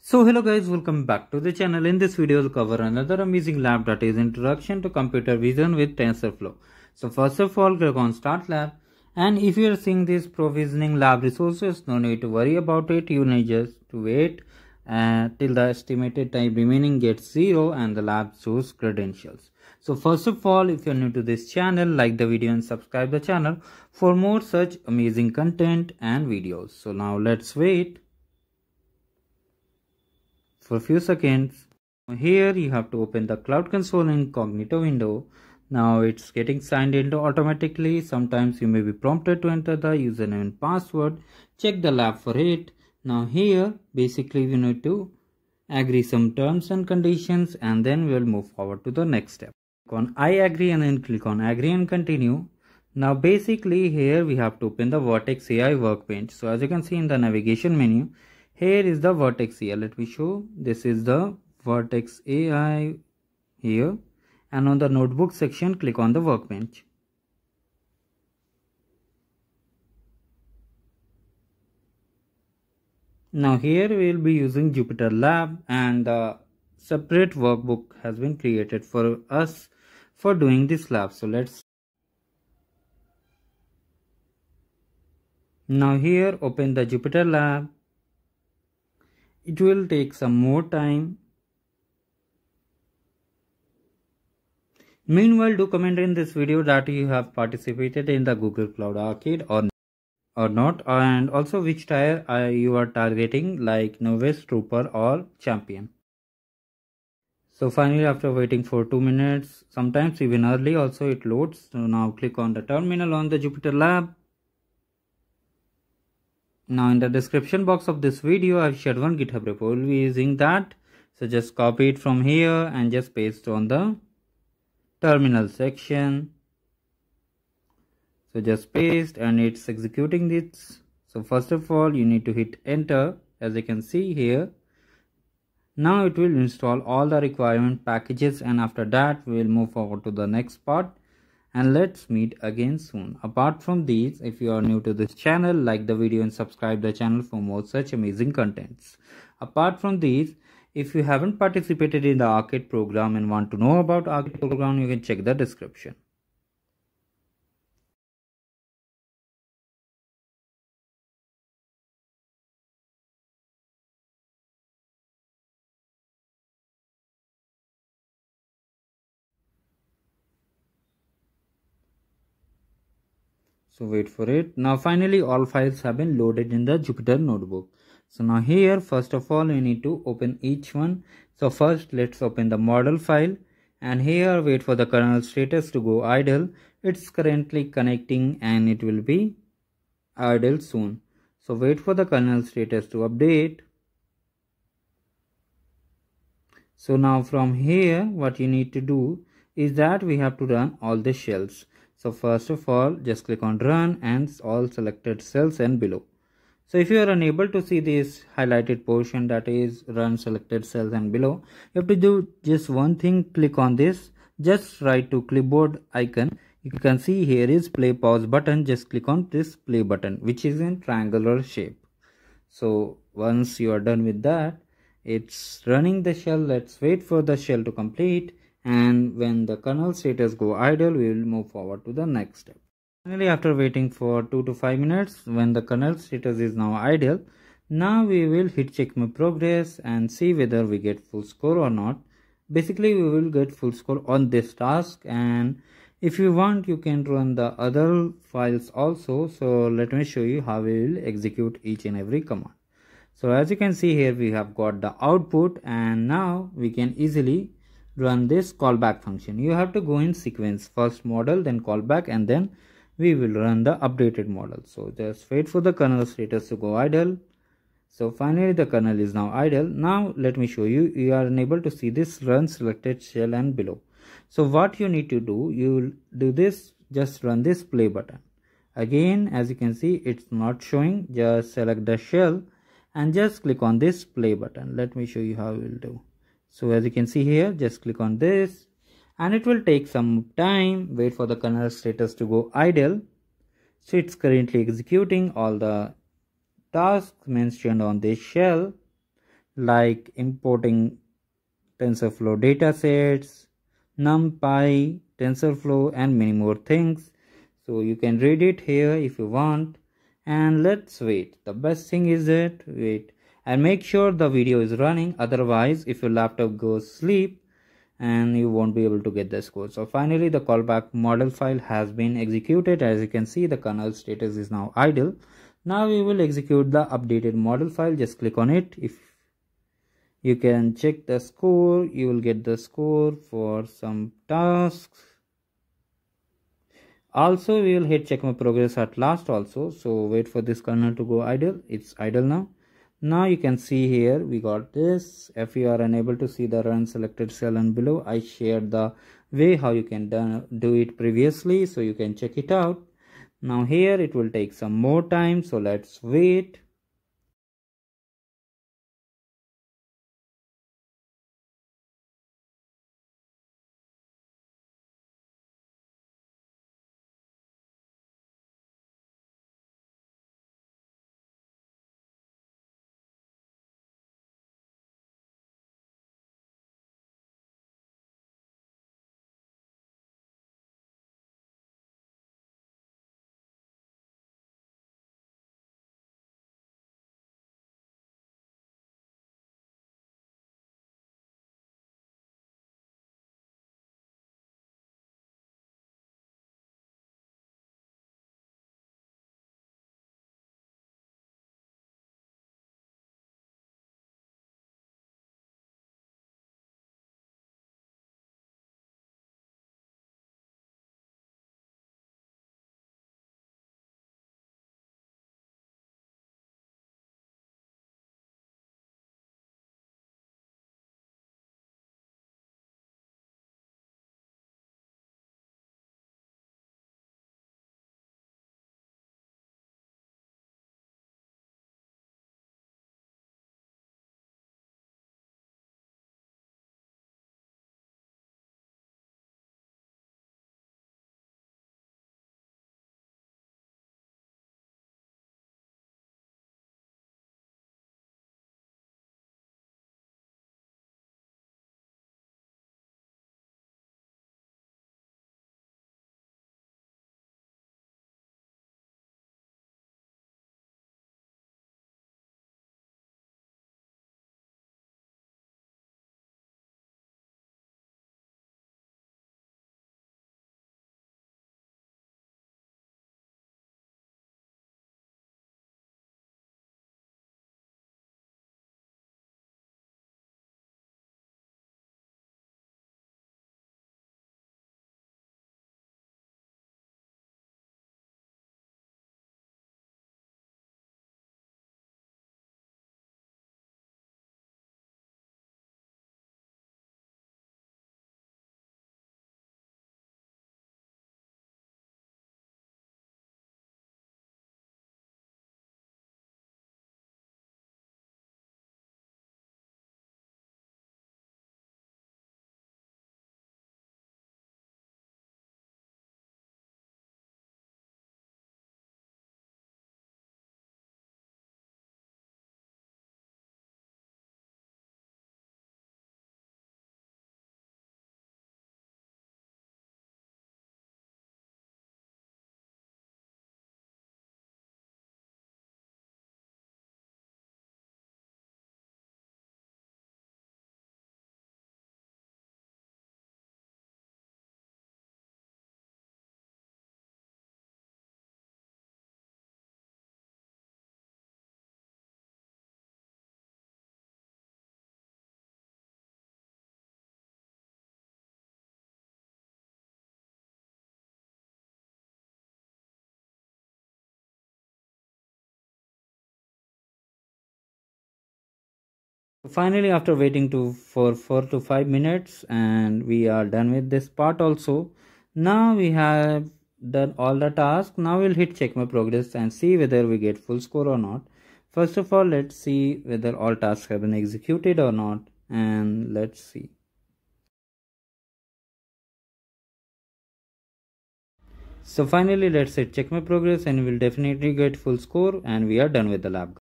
So hello guys, welcome back to the channel. In this video, we'll cover another amazing lab that is Introduction to Computer Vision with TensorFlow. So first of all, click on Start Lab. And if you are seeing this provisioning lab resources, no need to worry about it. You need just to wait uh, till the estimated time remaining gets zero and the lab shows credentials. So first of all, if you're new to this channel, like the video and subscribe the channel for more such amazing content and videos. So now let's wait for few seconds. Here you have to open the Cloud Console incognito window. Now it's getting signed into automatically. Sometimes you may be prompted to enter the username and password. Check the lab for it. Now here basically we need to agree some terms and conditions and then we'll move forward to the next step. Click on I agree and then click on agree and continue. Now basically here we have to open the Vertex AI workbench. So as you can see in the navigation menu, here is the Vertex here Let me show. This is the Vertex AI here and on the notebook section click on the workbench. Now here we will be using Jupyter Lab and the separate workbook has been created for us for doing this lab. So let's now here open the Jupyter Lab. It will take some more time. Meanwhile, do comment in this video that you have participated in the Google Cloud Arcade or or not and also which tier uh, you are targeting like novice trooper or champion. So finally after waiting for two minutes sometimes even early also it loads. So now click on the terminal on the jupyter lab now in the description box of this video i've shared one github repo. We'll be using that. So just copy it from here and just paste on the terminal section. So just paste and it's executing this so first of all you need to hit enter. As you can see here now it will install all the requirement packages and after that we will move forward to the next part and let's meet again soon. Apart from these if you are new to this channel like the video and subscribe the channel for more such amazing contents. Apart from these if you haven't participated in the arcade program and want to know about arcade program you can check the description so wait for it. Now finally all files have been loaded in the jupyter notebook. So now here first of all we need to open each one. So first let's open the model file. And here wait for the kernel status to go idle. It's currently connecting and it will be idle soon. So wait for the kernel status to update. So now from here what you need to do is that we have to run all the shells so first of all, just click on run and all selected cells and below. So if you are unable to see this highlighted portion that is run selected cells and below, you have to do just one thing, click on this, just right to clipboard icon. You can see here is play pause button, just click on this play button which is in triangular shape. So once you are done with that, it's running the shell. Let's wait for the shell to complete and when the kernel status go idle we will move forward to the next step. Finally after waiting for 2 to 5 minutes when the kernel status is now idle now we will hit check my progress and see whether we get full score or not. Basically we will get full score on this task. And if you want you can run the other files also. So let me show you how we will execute each and every command. So as you can see here we have got the output. And now we can easily run this callback function. You have to go in sequence first model then callback and then we will run the updated model. So just wait for the kernel status to go idle. So finally the kernel is now idle. Now let me show you. You are unable to see this run selected shell and below. So what you need to do, you will do this, just run this play button. Again, as you can see, it's not showing. Just select the shell and just click on this play button. Let me show you how we will do so as you can see here just click on this and it will take some time wait for the kernel status to go idle so it's currently executing all the tasks mentioned on this shell like importing TensorFlow datasets, NumPy, TensorFlow and many more things. So you can read it here if you want and let's wait. The best thing is that wait and make sure the video is running. Otherwise if your laptop goes sleep and you won't be able to get the score. So finally the callback model file has been executed. As you can see the kernel status is now idle. Now we will execute the updated model file. Just click on it. If you can check the score you will get the score for some tasks. Also we will hit check my progress at last also. So wait for this kernel to go idle. It's idle now now you can see here we got this. If you are unable to see the run selected cell and below i shared the way how you can do it previously so you can check it out. Now here it will take some more time so let's wait finally after waiting to for four to five minutes and we are done with this part also now we have done all the tasks now we'll hit check my progress and see whether we get full score or not. First of all let's see whether all tasks have been executed or not and let's see. So finally let's hit check my progress and we'll definitely get full score and we are done with the lab